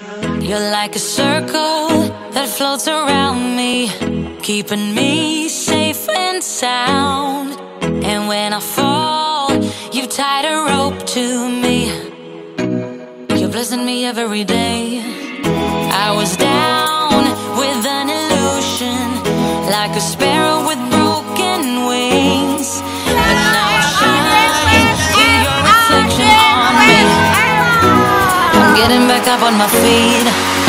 You're like a circle that floats around me, keeping me safe and sound. And when I fall, you've tied a rope to me. You're blessing me every day. I was down with an illusion, like a sparrow getting back up on my feet.